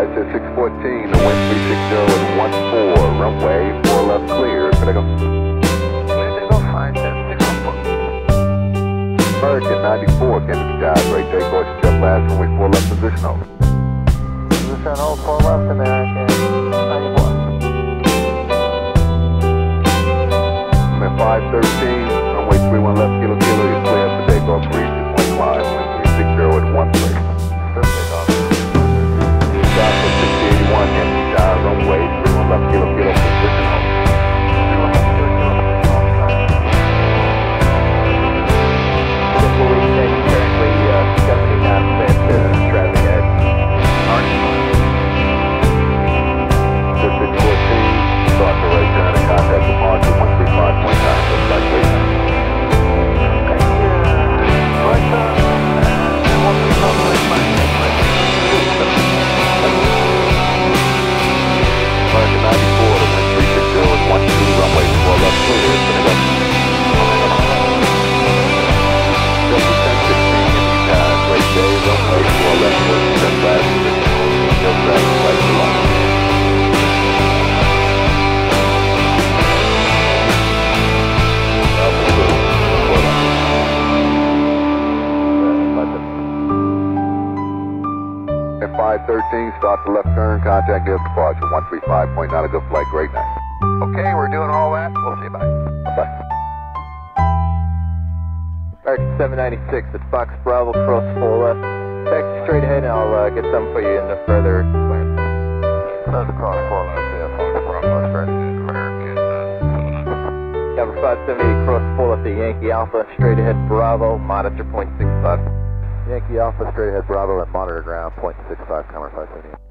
513, the wind 360 and 14, runway 4 left clear. Can I go? Clear to go, fine, 10, 6 American 94, Kennedy Drive, Great Day, caution jet last, runway 4 left position oh. over. Position hold 4 left, American 94. I'm at 513, runway 31 left, kilo 513, start the left turn, contact air departure, 135.9, a good flight, great night. Okay, we're doing all that. We'll see you. Bye. Bye. American 796 at Fox Bravo, cross 4 left. Taxi straight ahead and I'll uh, get some for you in the further clearance. That's across 4 left, yeah, Fox American uh, 578, cross 4 left to Yankee Alpha, straight ahead Bravo, monitor point six five. Yankee Alpha, straight ahead Bravo, and monitor ground, 0.65, camera 578.